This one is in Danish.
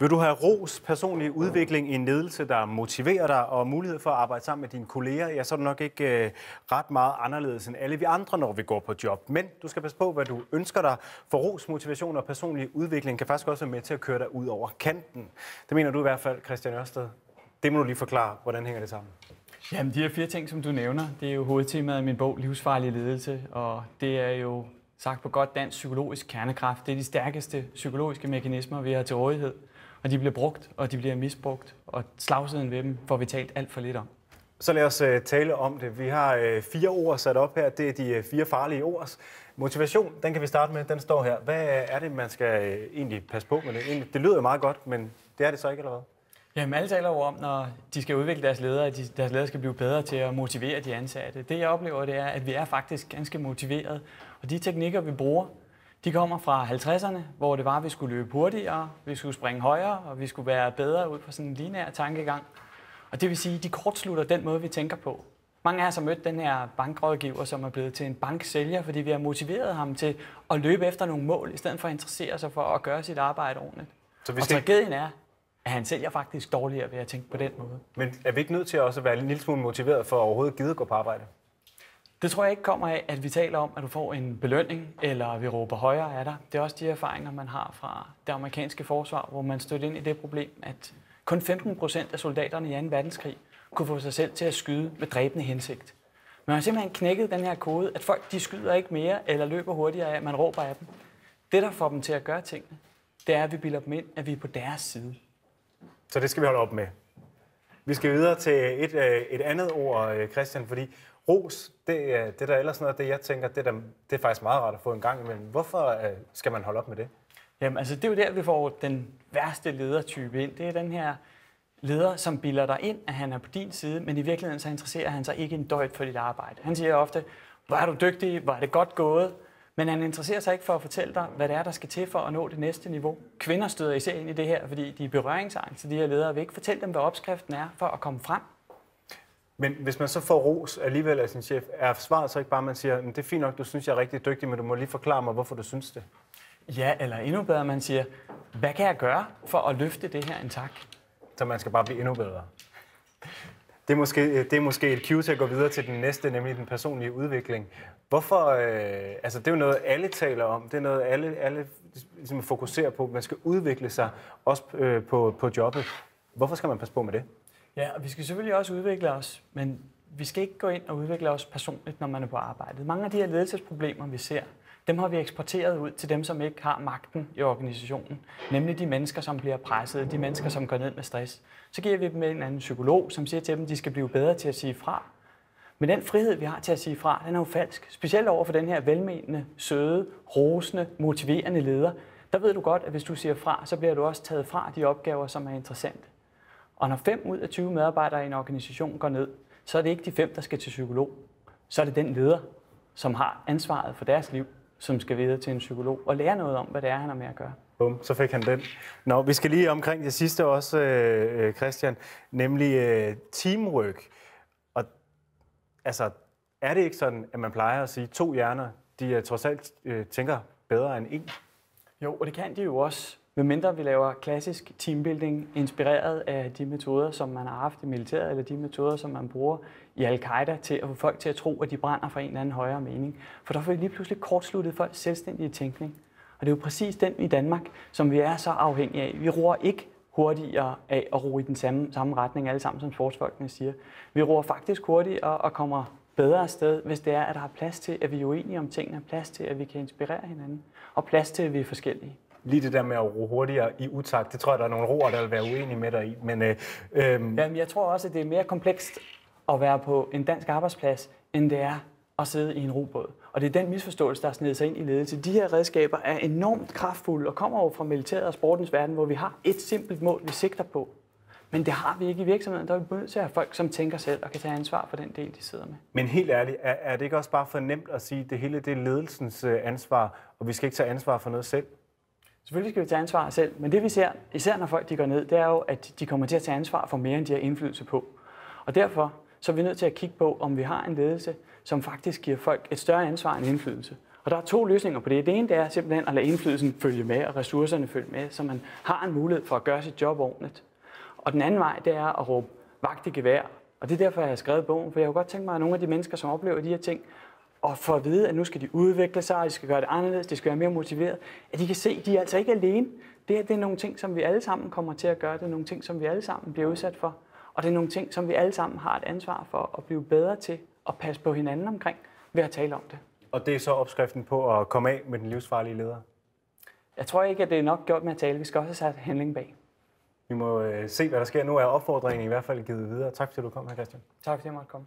Vil du have ros, personlig udvikling i en ledelse, der motiverer dig, og mulighed for at arbejde sammen med dine kolleger, ja, så er det nok ikke øh, ret meget anderledes end alle vi andre, når vi går på job. Men du skal passe på, hvad du ønsker dig, for ros, motivation og personlig udvikling kan faktisk også være med til at køre dig ud over kanten. Det mener du i hvert fald, Christian Ørsted. Det må du lige forklare, hvordan hænger det sammen? Jamen, de her fire ting, som du nævner, det er jo hovedtemaet i min bog, Livsfarlig ledelse, og det er jo sagt på godt dansk psykologisk kernekraft. Det er de stærkeste psykologiske mekanismer, vi har til rådighed, og de bliver brugt, og de bliver misbrugt, og slagsiden ved dem får vi talt alt for lidt om. Så lad os øh, tale om det. Vi har øh, fire ord sat op her. Det er de øh, fire farlige ord. Motivation, den kan vi starte med. Den står her. Hvad er det, man skal egentlig passe på med det? Det lyder jo meget godt, men det er det så ikke, eller hvad? Jamen, alle taler jo om, når de skal udvikle deres ledere, at de, deres ledere skal blive bedre til at motivere de ansatte. Det, jeg oplever, det er, at vi er faktisk ganske motiveret. Og de teknikker, vi bruger, de kommer fra 50'erne, hvor det var, at vi skulle løbe hurtigere, vi skulle springe højere, og vi skulle være bedre ud fra sådan en linær tankegang. Og det vil sige, at de kortslutter den måde, vi tænker på. Mange af os har mødt den her bankrådgiver, som er blevet til en banksælger, fordi vi har motiveret ham til at løbe efter nogle mål, i stedet for at interessere sig for at gøre sit arbejde ordentligt. Så hvis og tragedien er, at han sælger faktisk dårligere ved at tænke på den måde. Men er vi ikke nødt til at også være en lille smule motiveret for at overhovedet gide at gå på arbejde? Det tror jeg ikke kommer af, at vi taler om, at du får en belønning, eller vi råber højere af dig. Det er også de erfaringer, man har fra det amerikanske forsvar, hvor man stødte ind i det problem, at kun 15 procent af soldaterne i 2. verdenskrig kunne få sig selv til at skyde med dræbende hensigt. Man har simpelthen knækket den her kode, at folk de skyder ikke mere eller løber hurtigere af, at man råber af dem. Det, der får dem til at gøre tingene, det er, at vi bilder dem ind, at vi er på deres side. Så det skal vi holde op med. Vi skal videre til et, øh, et andet ord, øh, Christian, fordi ros, det, øh, det der ellers noget af det, jeg tænker, det, der, det er faktisk meget rart at få en gang imellem. Hvorfor øh, skal man holde op med det? Jamen, altså det er jo der, vi får den værste ledertype ind. Det er den her leder, som bilder dig ind, at han er på din side, men i virkeligheden så interesserer han sig ikke en døjt for dit arbejde. Han siger ofte, hvor er du dygtig, hvor er det godt gået, men han interesserer sig ikke for at fortælle dig, hvad det er, der skal til for at nå det næste niveau. Kvinder støder især ind i det her, fordi de er berøringsangst til de her ledere. vil ikke fortælle dem, hvad opskriften er for at komme frem. Men hvis man så får ros alligevel af sin chef, er svaret så ikke bare, at man siger, det er fint nok, du synes, jeg er rigtig dygtig, men du må lige forklare mig, hvorfor du synes det? Ja, eller endnu bedre, man siger, hvad kan jeg gøre for at løfte det her en tak? Så man skal bare blive endnu bedre. Det er, måske, øh, det er måske et cue til at gå videre til den næste, nemlig den personlige udvikling. Hvorfor, øh, altså det er jo noget, alle taler om. Det er noget, alle, alle ligesom fokuserer på. Man skal udvikle sig også øh, på, på jobbet. Hvorfor skal man passe på med det? Ja, og vi skal selvfølgelig også udvikle os, men vi skal ikke gå ind og udvikle os personligt, når man er på arbejdet. Mange af de her ledelsesproblemer, vi ser, dem har vi eksporteret ud til dem, som ikke har magten i organisationen. Nemlig de mennesker, som bliver presset, de mennesker, som går ned med stress. Så giver vi dem en anden psykolog, som siger til dem, at de skal blive bedre til at sige fra. Men den frihed, vi har til at sige fra, den er jo falsk. Specielt over for den her velmenende, søde, rosende, motiverende leder. Der ved du godt, at hvis du siger fra, så bliver du også taget fra de opgaver, som er interessante. Og når 5 ud af 20 medarbejdere i en organisation går ned, så er det ikke de fem, der skal til psykolog. Så er det den leder, som har ansvaret for deres liv, som skal videre til en psykolog og lære noget om, hvad det er, han har med at gøre. Bum, så fik han den. Nå, vi skal lige omkring det sidste også, øh, øh Christian, nemlig øh, teamwork. Og altså, er det ikke sådan, at man plejer at sige, at to hjerner, de øh, trods alt øh, tænker bedre end en? Jo, og det kan de jo også. Medmindre vi laver klassisk teambuilding inspireret af de metoder, som man har haft i militæret, eller de metoder, som man bruger i al-Qaida til at få folk til at tro, at de brænder for en eller anden højere mening. For der får vi lige pludselig kortsluttet folks selvstændige tænkning. Og det er jo præcis den i Danmark, som vi er så afhængige af. Vi roer ikke hurtigere af at ro i den samme, samme retning, alle sammen, som sportsfolkene siger. Vi roer faktisk hurtigere og kommer bedre sted, hvis det er, at der er plads til, at vi er uenige om tingene, plads til, at vi kan inspirere hinanden, og plads til, at vi er forskellige lige det der med at ro hurtigere i utakt, det tror jeg, der er nogle roer, der vil være uenige med dig i. Men, øh, øh... Jamen, jeg tror også, at det er mere komplekst at være på en dansk arbejdsplads, end det er at sidde i en robåd. Og det er den misforståelse, der er snedet sig ind i ledelse. De her redskaber er enormt kraftfulde og kommer over fra militæret og sportens verden, hvor vi har et simpelt mål, vi sigter på. Men det har vi ikke i virksomheden. Der er vi nødt til at have folk, som tænker selv og kan tage ansvar for den del, de sidder med. Men helt ærligt, er, er det ikke også bare for nemt at sige, at det hele det er ledelsens øh, ansvar, og vi skal ikke tage ansvar for noget selv? Selvfølgelig skal vi tage ansvar selv, men det vi ser, især når folk de går ned, det er jo, at de kommer til at tage ansvar for mere, end de har indflydelse på. Og derfor så er vi nødt til at kigge på, om vi har en ledelse, som faktisk giver folk et større ansvar end indflydelse. Og der er to løsninger på det. Det ene det er simpelthen at lade indflydelsen følge med, og ressourcerne følge med, så man har en mulighed for at gøre sit job ordentligt. Og den anden vej, det er at råbe vagt i gevær. Og det er derfor, jeg har skrevet bogen, for jeg kunne godt tænke mig, at nogle af de mennesker, som oplever de her ting, og for at vide, at nu skal de udvikle sig, de skal gøre det anderledes, de skal være mere motiveret, at de kan se, at de er altså ikke alene. Det her det er nogle ting, som vi alle sammen kommer til at gøre. Det er nogle ting, som vi alle sammen bliver udsat for. Og det er nogle ting, som vi alle sammen har et ansvar for at blive bedre til at passe på hinanden omkring ved at tale om det. Og det er så opskriften på at komme af med den livsfarlige leder? Jeg tror ikke, at det er nok gjort med at tale. Vi skal også have sat handling bag. Vi må øh, se, hvad der sker. Nu er opfordringen i hvert fald givet videre. Tak fordi du kom her, Christian. Tak fordi jeg måtte komme.